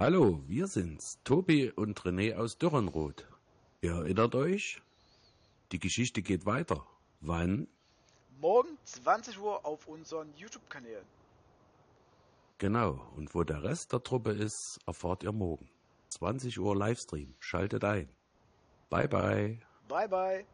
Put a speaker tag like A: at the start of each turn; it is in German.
A: Hallo, wir sind's, Tobi und René aus Dürrenroth. Ihr erinnert euch? Die Geschichte geht weiter. Wann?
B: Morgen 20 Uhr auf unseren YouTube-Kanälen.
A: Genau, und wo der Rest der Truppe ist, erfahrt ihr morgen. 20 Uhr Livestream. Schaltet ein. Bye bye.
B: Bye bye.